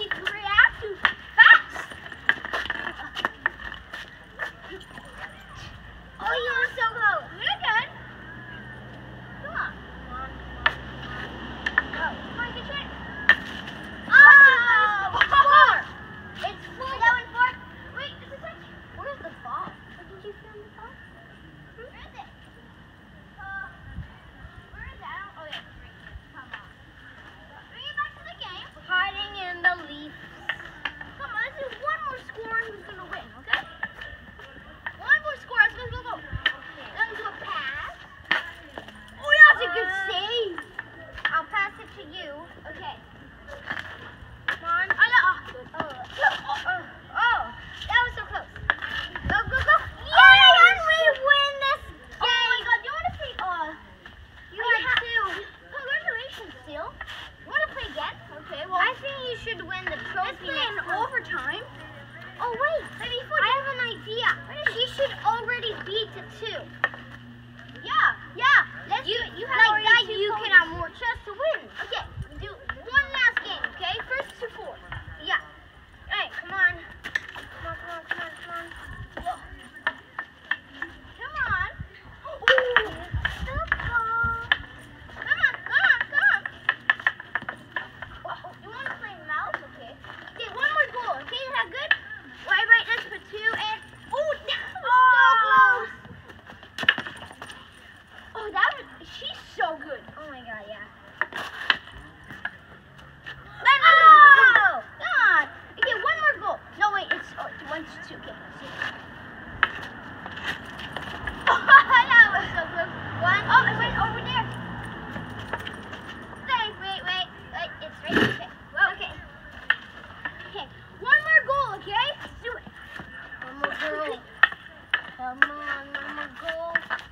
Thank you. should win the trophy next in overtime. Oh, wait. I have an idea. She should already beat the two. okay? Do it. I'm a girl. Come on, I'm a girl.